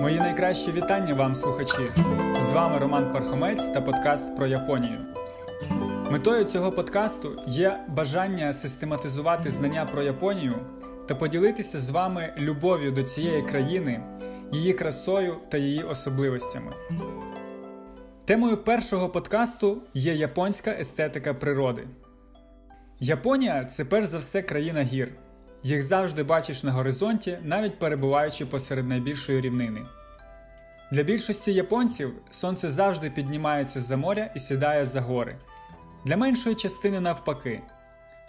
Мої найкращі вітання вам, слухачі! З вами Роман Пархомець та подкаст про Японію. Метою цього подкасту є бажання систематизувати знання про Японію та поділитися з вами любов'ю до цієї країни, її красою та її особливостями. Темою першого подкасту є японська естетика природи. Японія це перш за все країна гір. Їх завжди бачиш на горизонті, навіть перебуваючи посеред найбільшої рівнини. Для більшості японців сонце завжди піднімається за моря і сідає за гори, для меншої частини навпаки.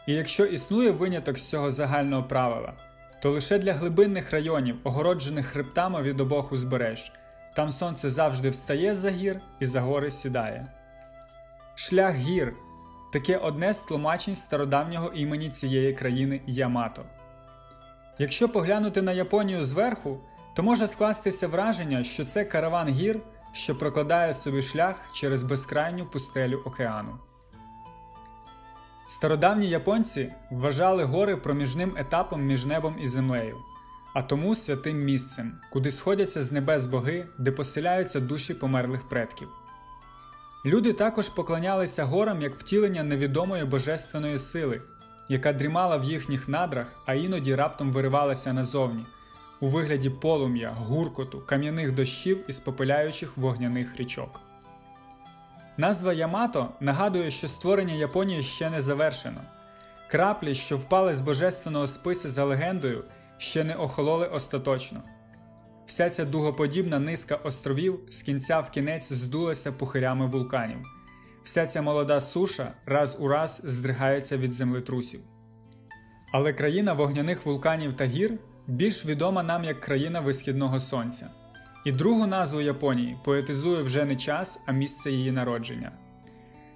І якщо існує виняток з цього загального правила, то лише для глибинних районів, огороджених хребтами від обох узбереж, там сонце завжди встає за гір і за гори сідає. Шлях гір таке одне з тлумачень стародавнього імені цієї країни Ямато. Якщо поглянути на Японію зверху, то може скластися враження, що це караван гір, що прокладає собі шлях через безкрайню пустелю океану. Стародавні японці вважали гори проміжним етапом між небом і землею, а тому святим місцем, куди сходяться з небес боги, де поселяються душі померлих предків. Люди також поклонялися горам як втілення невідомої божественної сили, яка дрімала в їхніх надрах, а іноді раптом виривалася назовні, у вигляді полум'я, гуркоту, кам'яних дощів і спопиляючих вогняних річок. Назва Ямато нагадує, що створення Японії ще не завершено. Краплі, що впали з божественного списи за легендою, ще не охололи остаточно. Вся ця дугоподібна низка островів з кінця в кінець здулася пухирями вулканів. Вся ця молода суша раз у раз здригається від землетрусів. Але країна вогняних вулканів та гір більш відома нам як країна висхідного сонця. І другу назву Японії поетизує вже не час, а місце її народження.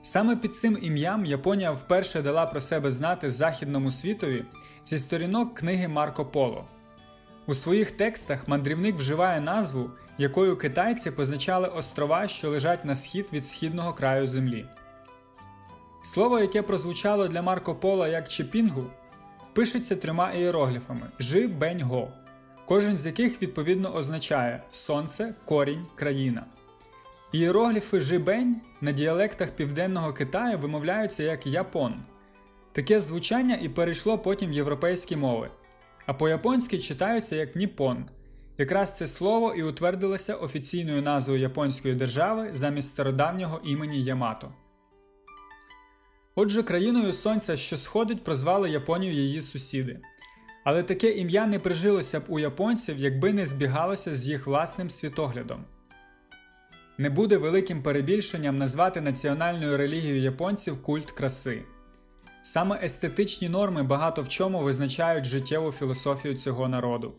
Саме під цим ім'ям Японія вперше дала про себе знати західному світові зі сторінок книги Марко Поло. У своїх текстах мандрівник вживає назву, якою китайці позначали острова, що лежать на схід від східного краю землі. Слово, яке прозвучало для Марко Поло як Чепінгу, пишеться трьома ієрогліфами жи бень го, кожен з яких відповідно означає Сонце, корінь, країна. Ієрогліфи жи-бень на діалектах Південного Китаю вимовляються як япон. Таке звучання і перейшло потім в європейські мови а по-японськи читаються як Ніпон. Якраз це слово і утвердилося офіційною назвою японської держави замість стародавнього імені Ямато. Отже, країною сонця, що сходить, прозвали Японію її сусіди. Але таке ім'я не прижилося б у японців, якби не збігалося з їх власним світоглядом. Не буде великим перебільшенням назвати національною релігією японців культ краси. Саме естетичні норми багато в чому визначають життєву філософію цього народу.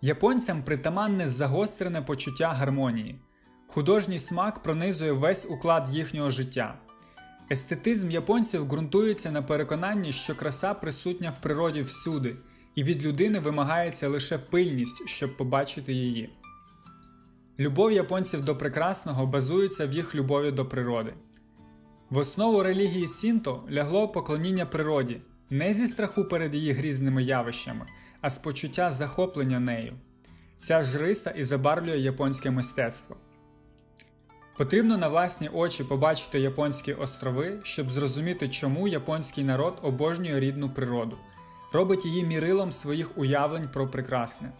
Японцям притаманне загострене почуття гармонії, художній смак пронизує весь уклад їхнього життя. Естетизм японців ґрунтується на переконанні, що краса присутня в природі всюди, і від людини вимагається лише пильність, щоб побачити її. Любов японців до прекрасного базується в їх любові до природи. В основу релігії Сінто лягло поклоніння природі не зі страху перед її грізними явищами, а з почуття захоплення нею. Ця ж риса і забарвлює японське мистецтво. Потрібно на власні очі побачити японські острови, щоб зрозуміти, чому японський народ обожнює рідну природу, робить її мірилом своїх уявлень про прекрасне.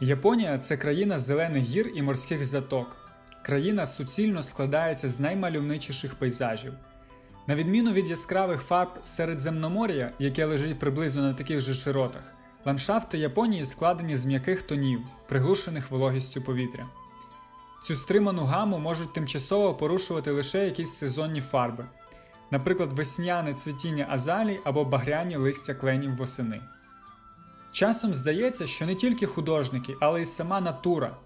Японія це країна зелених гір і морських заток. Країна суцільно складається з наймальовничіших пейзажів. На відміну від яскравих фарб Середземномор'я, яке лежить приблизно на таких же широтах, ландшафти Японії складені з м'яких тонів, приглушених вологістю повітря. Цю стриману гаму можуть тимчасово порушувати лише якісь сезонні фарби, наприклад, весняне цвітіння азалій або багряні листя кленів восени. Часом здається, що не тільки художники, але й сама натура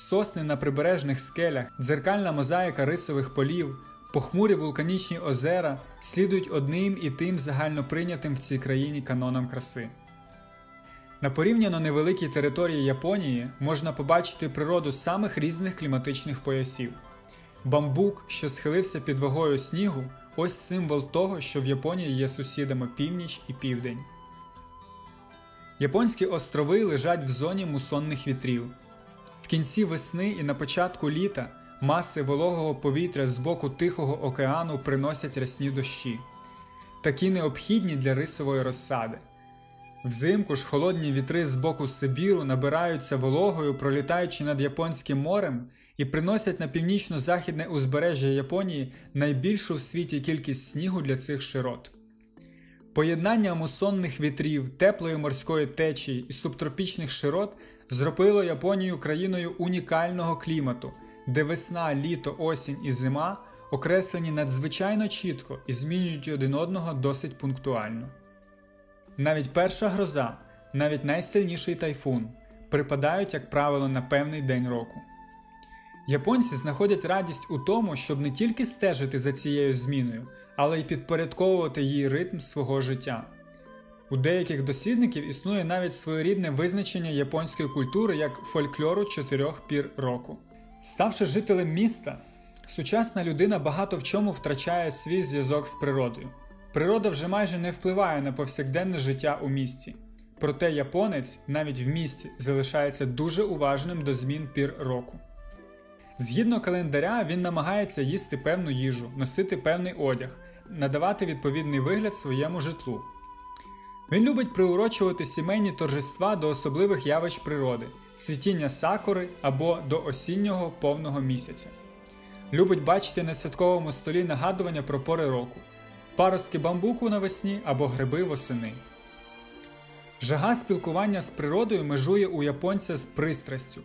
сосни на прибережних скелях, дзеркальна мозаїка рисових полів, похмурі вулканічні озера слідують одним і тим загальноприйнятим в цій країні канонам краси. На порівняно невеликій території Японії можна побачити природу самих різних кліматичних поясів. Бамбук, що схилився під вагою снігу, ось символ того, що в Японії є сусідами північ і південь. Японські острови лежать в зоні мусонних вітрів, кінці весни і на початку літа маси вологого повітря з боку Тихого океану приносять рясні дощі, такі необхідні для рисової розсади. Взимку ж холодні вітри з боку Сибіру набираються вологою, пролітаючи над Японським морем, і приносять на північно-західне узбережжя Японії найбільшу в світі кількість снігу для цих широт. Поєднання мусонних вітрів, теплої морської течії і субтропічних широт зробило Японію країною унікального клімату, де весна, літо, осінь і зима окреслені надзвичайно чітко і змінюють один одного досить пунктуально. Навіть перша гроза, навіть найсильніший тайфун припадають, як правило, на певний день року. Японці знаходять радість у тому, щоб не тільки стежити за цією зміною, але й підпорядковувати їй ритм свого життя. У деяких дослідників існує навіть своєрідне визначення японської культури як фольклору чотирьох пір року. Ставши жителем міста, сучасна людина багато в чому втрачає свій зв'язок з природою. Природа вже майже не впливає на повсякденне життя у місті. Проте японець навіть в місті залишається дуже уважним до змін пір року. Згідно календаря, він намагається їсти певну їжу, носити певний одяг, надавати відповідний вигляд своєму житлу. Він любить приурочувати сімейні торжества до особливих явищ природи, цвітіння сакури або до осіннього повного місяця. Любить бачити на святковому столі нагадування про пори року, паростки бамбуку навесні або гриби восени. Жага спілкування з природою межує у японця з пристрастю.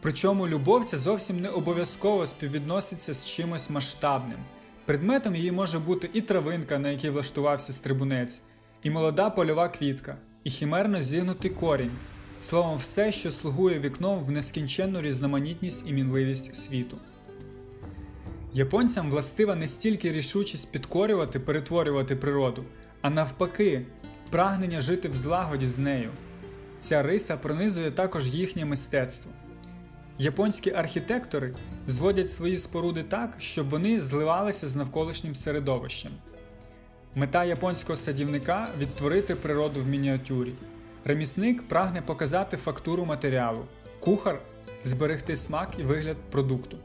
Причому любов ця зовсім не обов'язково співвідноситься з чимось масштабним. Предметом її може бути і травинка, на якій влаштувався стрибунець, і молода польова квітка, і хімерно зігнутий корінь, словом, все, що слугує вікном в нескінченну різноманітність і мінливість світу. Японцям властива не стільки рішучість підкорювати, перетворювати природу, а навпаки, прагнення жити в злагоді з нею. Ця риса пронизує також їхнє мистецтво. Японські архітектори зводять свої споруди так, щоб вони зливалися з навколишнім середовищем. Мета японського садівника відтворити природу в мініатюрі. Ремісник прагне показати фактуру матеріалу, кухар зберегти смак і вигляд продукту.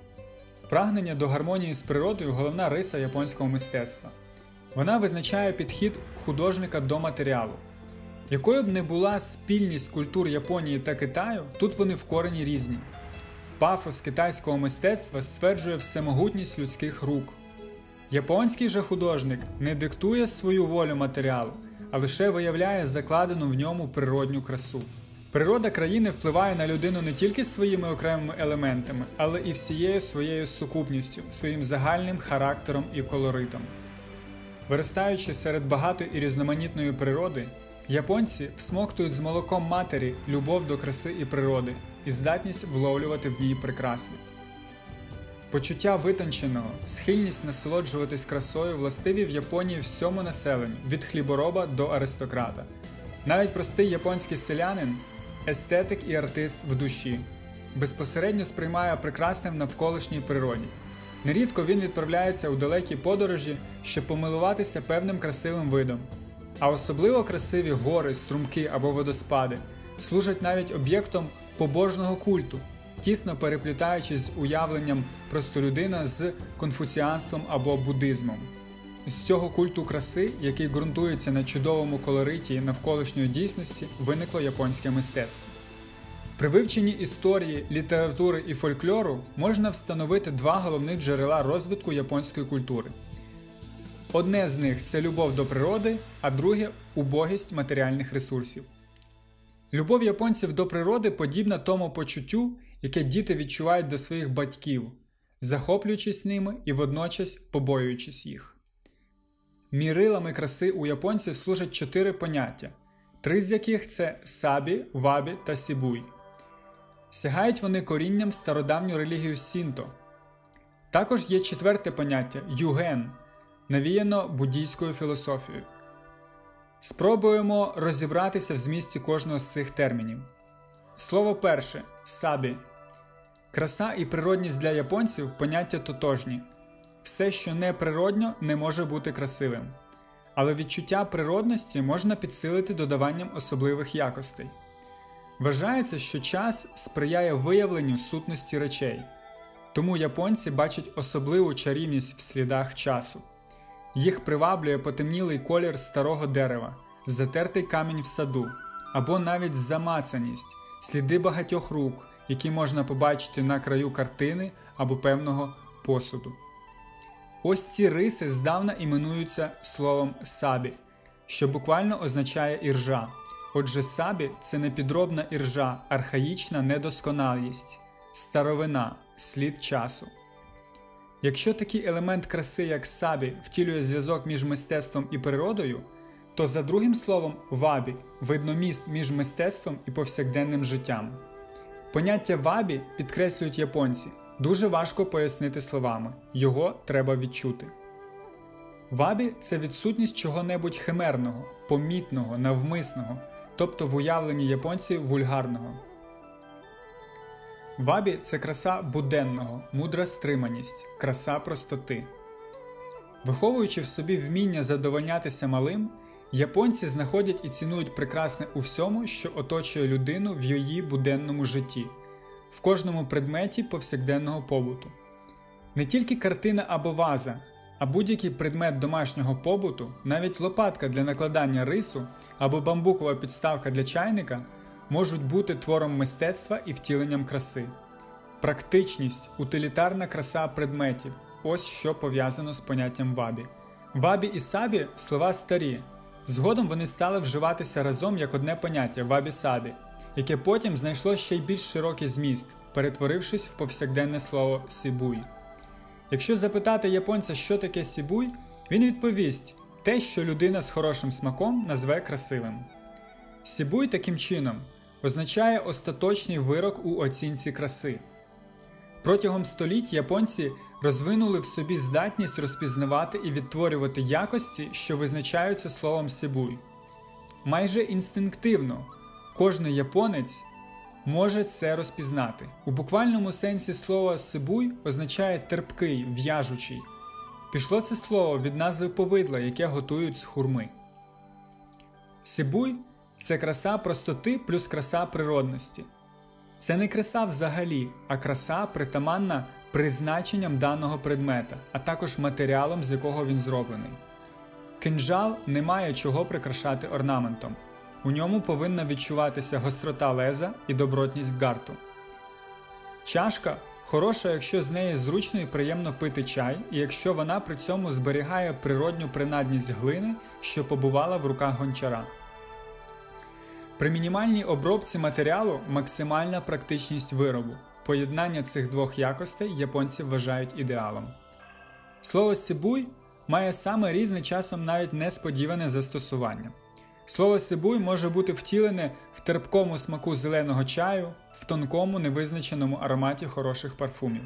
Прагнення до гармонії з природою головна риса японського мистецтва. Вона визначає підхід художника до матеріалу. Якою б не була спільність культур Японії та Китаю, тут вони в корені різні. Пафос китайського мистецтва стверджує всемогутність людських рук. Японський же художник не диктує свою волю матеріалу, а лише виявляє закладену в ньому природню красу. Природа країни впливає на людину не тільки своїми окремими елементами, але і всією своєю сукупністю, своїм загальним характером і колоритом. Виростаючи серед багатої і різноманітної природи, японці всмоктують з молоком матері любов до краси і природи і здатність вловлювати в ній прекрасне. Почуття витонченого, схильність насолоджуватись красою властиві в Японії всьому населенню від хлібороба до аристократа. Навіть простий японський селянин, естетик і артист в душі, безпосередньо сприймає прекрасне в навколишній природі. Нерідко він відправляється у далекі подорожі, щоб помилуватися певним красивим видом. А особливо красиві гори, струмки або водоспади служать навіть об'єктом побожного культу, тісно переплітаючись з уявленням простолюдина з конфуціанством або буддизмом. З цього культу краси, який ґрунтується на чудовому колориті навколишньої дійсності, виникло японське мистецтво. При вивченні історії, літератури і фольклору можна встановити два головних джерела розвитку японської культури. Одне з них це любов до природи, а друге убогість матеріальних ресурсів. Любов японців до природи подібна тому почуттю, яке діти відчувають до своїх батьків, захоплюючись ними і водночас побоюючись їх. Мірилами краси у японців служать чотири поняття, три з яких це сабі, вабі та сібуй. Сягають вони корінням в стародавню релігію Сінто. Також є четверте поняття юген, навіяно буддійською філософією. Спробуємо розібратися в змісті кожного з цих термінів. Слово перше сабі. Краса і природність для японців поняття тотожні. Все, що не природньо, не може бути красивим. Але відчуття природності можна підсилити додаванням особливих якостей. Вважається, що час сприяє виявленню сутності речей, тому японці бачать особливу чарівність в слідах часу. Їх приваблює потемнілий колір старого дерева, затертий камінь в саду, або навіть замацаність, сліди багатьох рук, які можна побачити на краю картини або певного посуду. Ось ці риси здавна іменуються словом сабі, що буквально означає іржа. Отже, сабі це не підробна іржа, архаїчна недосконалість, старовина, слід часу. Якщо такий елемент краси, як сабі, втілює зв'язок між мистецтвом і природою, то за другим словом вабі видно міст між мистецтвом і повсякденним життям. Поняття вабі підкреслюють японці, дуже важко пояснити словами, його треба відчути. Вабі це відсутність чого-небудь химерного, помітного, навмисного, тобто в уявленні японців вульгарного. Вабі це краса буденного, мудра стриманість, краса простоти. Виховуючи в собі вміння задовольнятися малим, японці знаходять і цінують прекрасне у всьому, що оточує людину в її буденному житті, в кожному предметі повсякденного побуту. Не тільки картина або ваза, а будь-який предмет домашнього побуту, навіть лопатка для накладання рису або бамбукова підставка для чайника можуть бути твором мистецтва і втіленням краси. Практичність, утилітарна краса предметів ось що пов'язано з поняттям вабі. Вабі і сабі слова старі. Згодом вони стали вживатися разом як одне поняття вабі-сабі, яке потім знайшло ще й більш широкий зміст, перетворившись в повсякденне слово сібуй. Якщо запитати японця, що таке сібуй, він відповість те, що людина з хорошим смаком назве красивим. Сібуй таким чином означає остаточний вирок у оцінці краси. Протягом століть японці розвинули в собі здатність розпізнавати і відтворювати якості, що визначаються словом сібуй. Майже інстинктивно кожний японець може це розпізнати. У буквальному сенсі слова сибуй означає терпкий, в'яжучий. Пішло це слово від назви повидла, яке готують з хурми. Сибуй це краса простоти плюс краса природності. Це не краса взагалі, а краса притаманна призначенням даного предмета, а також матеріалом, з якого він зроблений. Кинжал не має чого прикрашати орнаментом. У ньому повинна відчуватися гострота леза і добротність гарту. Чашка хороша, якщо з неї зручно і приємно пити чай, і якщо вона при цьому зберігає природню принадність глини, що побувала в руках гончара. При мінімальній обробці матеріалу максимальна практичність виробу. Поєднання цих двох якостей японці вважають ідеалом. Слово сибуй має саме різне часом навіть несподіване застосування. Слово сибуй може бути втілене в терпкому смаку зеленого чаю, в тонкому невизначеному ароматі хороших парфумів.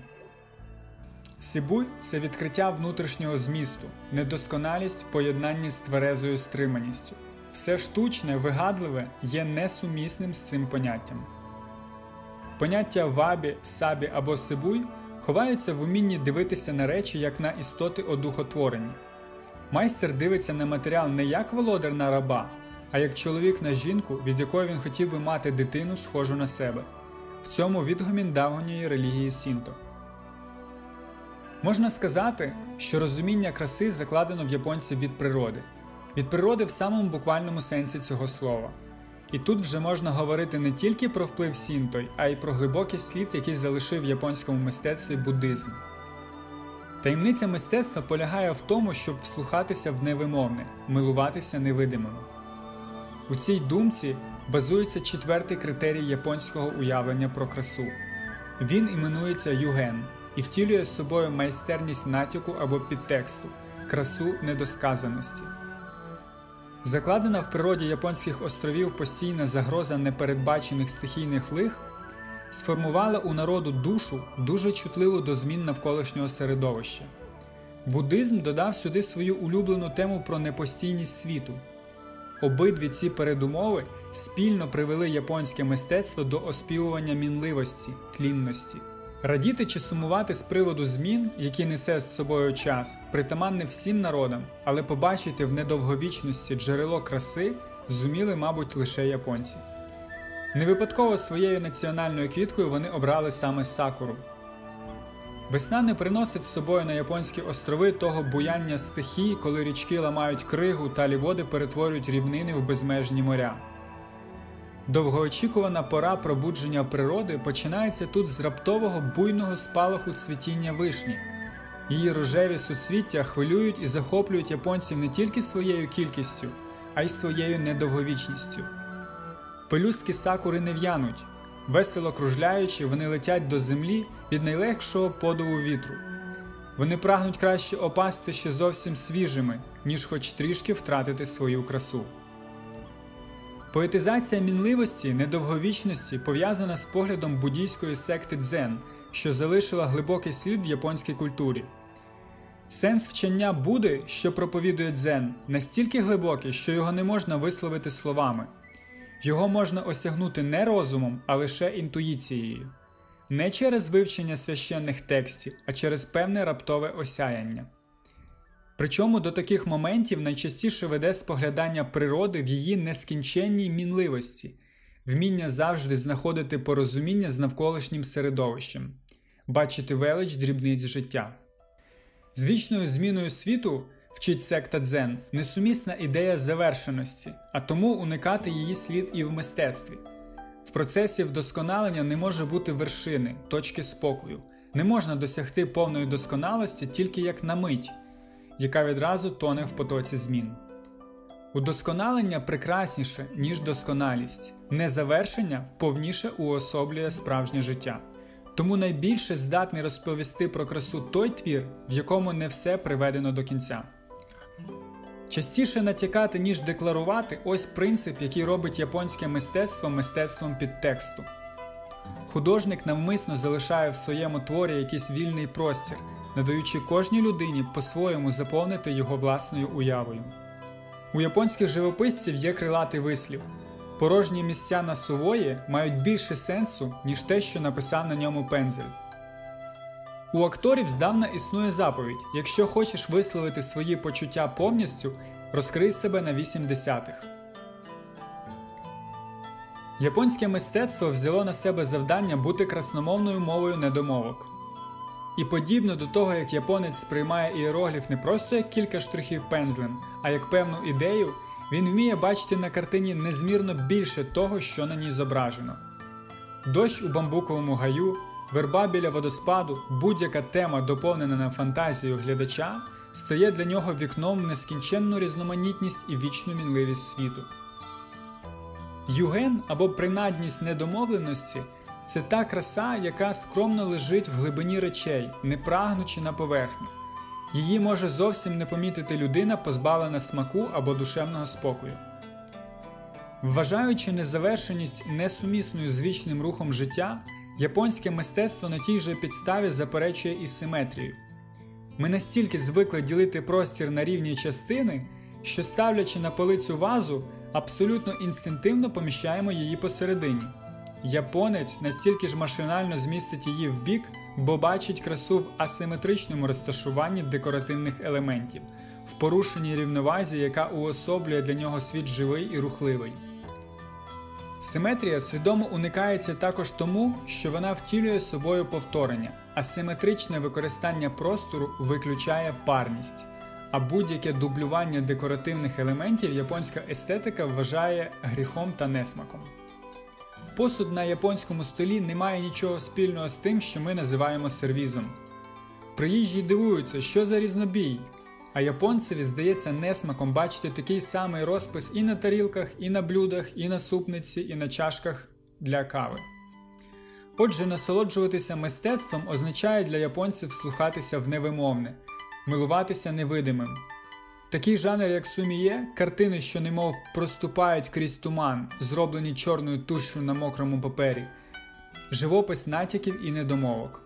Сибуй це відкриття внутрішнього змісту, недосконалість в поєднанні з тверезою стриманістю. Все штучне, вигадливе є несумісним з цим поняттям. Поняття вабі, сабі або сибуй ховаються в умінні дивитися на речі як на істоти одухотворені. Майстер дивиться на матеріал не як володар на раба, а як чоловік на жінку, від якої він хотів би мати дитину, схожу на себе. В цьому відгомін давньої релігії Сінто. Можна сказати, що розуміння краси закладено в японців від природи, від природи в самому буквальному сенсі цього слова. І тут вже можна говорити не тільки про вплив Сінтой, а й про глибокий слід, який залишив в японському мистецтві буддизм. Таємниця мистецтва полягає в тому, щоб вслухатися в невимовне, милуватися невидимим. У цій думці базується четвертий критерій японського уявлення про красу. Він іменується юген і втілює з собою майстерність натяку або підтексту, красу недосказаності. Закладена в природі японських островів постійна загроза непередбачених стихійних лих сформувала у народу душу дуже чутливу до змін навколишнього середовища. Буддизм додав сюди свою улюблену тему про непостійність світу. Обидві ці передумови спільно привели японське мистецтво до оспівування мінливості, тлінності. Радіти чи сумувати з приводу змін, які несе з собою час, притаманне всім народам, але побачити в недовговічності джерело краси зуміли, мабуть, лише японці. Не випадково своєю національною квіткою вони обрали саме сакуру. Весна не приносить з собою на японські острови того буяння стихій, коли річки ламають кригу та води перетворюють рівнини в безмежні моря. Довгоочікувана пора пробудження природи починається тут з раптового буйного спалаху цвітіння вишні. Її рожеві суцвіття хвилюють і захоплюють японців не тільки своєю кількістю, а й своєю недовговічністю. Пелюстки сакури не в'януть, весело кружляючи, вони летять до землі від найлегшого подову вітру. Вони прагнуть краще опасти ще зовсім свіжими, ніж хоч трішки втратити свою красу. Поетизація мінливості, недовговічності пов'язана з поглядом буддійської секти дзен, що залишила глибокий слід в японській культурі. Сенс вчення Буди, що проповідує дзен, настільки глибокий, що його не можна висловити словами. Його можна осягнути не розумом, а лише інтуїцією, не через вивчення священних текстів, а через певне раптове осяяння. Причому до таких моментів найчастіше веде споглядання природи в її нескінченній мінливості, вміння завжди знаходити порозуміння з навколишнім середовищем, бачити велич дрібниць життя. З вічною зміною світу вчить секта дзен несумісна ідея завершеності, а тому уникати її слід і в мистецтві. В процесі вдосконалення не може бути вершини, точки спокою, не можна досягти повної досконалості тільки як на мить, яка відразу тоне в потоці змін. Удосконалення прекрасніше, ніж досконалість, незавершення повніше уособлює справжнє життя. Тому найбільше здатний розповісти про красу той твір, в якому не все приведено до кінця. Частіше натякати, ніж декларувати, ось принцип, який робить японське мистецтво мистецтвом підтексту. Художник навмисно залишає в своєму творі якийсь вільний простір, надаючи кожній людині по-своєму заповнити його власною уявою. У японських живописців є крилатий вислів. Порожні місця на сувої мають більше сенсу, ніж те, що написав на ньому пензель. У акторів здавна існує заповідь: якщо хочеш висловити свої почуття повністю, розкрий себе на 8 десятих. Японське мистецтво взяло на себе завдання бути красномовною мовою недомовок. І подібно до того, як японець сприймає іерогліф не просто як кілька штрихів пензлем, а як певну ідею, він вміє бачити на картині незмірно більше того, що на ній зображено. Дощ у бамбуковому гаю, верба біля водоспаду, будь-яка тема, доповнена на фантазію глядача, стає для нього вікном в нескінченну різноманітність і вічну мінливість світу. Юген або принадність недомовленості це та краса, яка скромно лежить в глибині речей, не прагнучи на поверхню. Її може зовсім не помітити людина, позбавлена смаку або душевного спокою. Вважаючи незавершеність несумісною з вічним рухом життя, японське мистецтво на тій же підставі заперечує і симетрію. Ми настільки звикли ділити простір на рівні частини, що, ставлячи на полицю вазу, абсолютно інстинктивно поміщаємо її посередині. Японець настільки ж машинально змістить її в бік, бо бачить красу в асиметричному розташуванні декоративних елементів, в порушеній рівновазі, яка уособлює для нього світ живий і рухливий. Симетрія свідомо уникається також тому, що вона втілює собою повторення, а симетричне використання простору виключає парність. А будь-яке дублювання декоративних елементів японська естетика вважає гріхом та несмаком. Посуд на японському столі не має нічого спільного з тим, що ми називаємо сервізом. Приїжджі дивуються, що за різнобій, а японцеві здається несмаком бачити такий самий розпис і на тарілках, і на блюдах, і на супниці, і на чашках для кави. Отже, насолоджуватися мистецтвом означає для японців слухатися в невимовне, милуватися невидимим. Такий жанр, як суміє, картини, що немов проступають крізь туман, зроблені чорною тушшю на мокрому папері, живопис натяків і недомовок.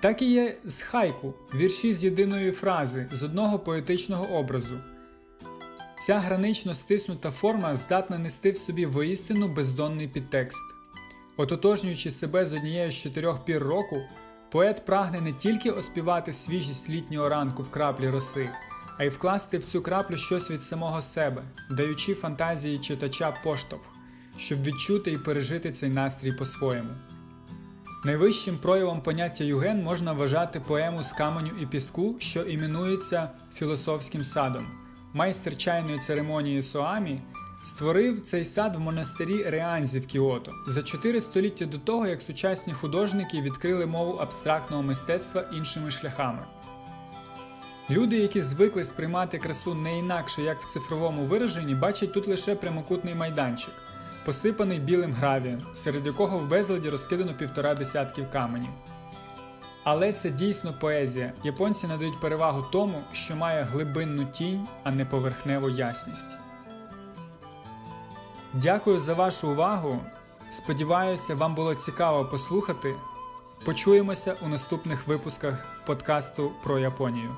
Так і є з хайку, вірші з єдиної фрази, з одного поетичного образу. Ця гранично стиснута форма здатна нести в собі воістину бездонний підтекст. Ототожнюючи себе з однією з чотирьох пір року, поет прагне не тільки оспівати свіжість літнього ранку в краплі роси а й вкласти в цю краплю щось від самого себе, даючи фантазії читача поштовх, щоб відчути і пережити цей настрій по-своєму. Найвищим проявом поняття юген можна вважати поему з каменю і піску, що іменується філософським садом. Майстер чайної церемонії Соамі створив цей сад в монастирі Реанзі в Кіото за чотири століття до того, як сучасні художники відкрили мову абстрактного мистецтва іншими шляхами. Люди, які звикли сприймати красу не інакше, як в цифровому вираженні, бачать тут лише прямокутний майданчик, посипаний білим гравієм, серед якого в безладі розкидано півтора десятків каменів. Але це дійсно поезія. Японці надають перевагу тому, що має глибинну тінь, а не поверхневу ясність. Дякую за вашу увагу. Сподіваюся, вам було цікаво послухати. Почуємося у наступних випусках подкасту про Японію.